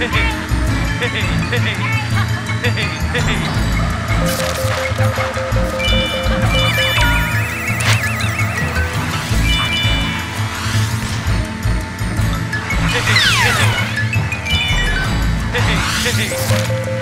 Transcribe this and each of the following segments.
Hey, hey, hey.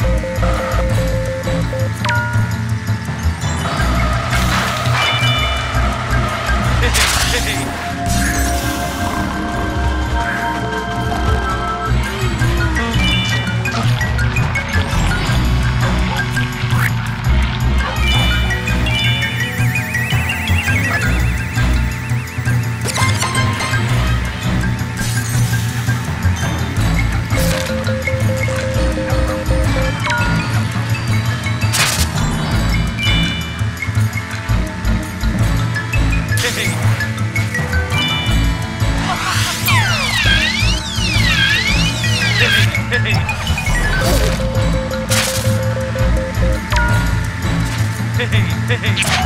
Thank you.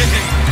Hey, hey.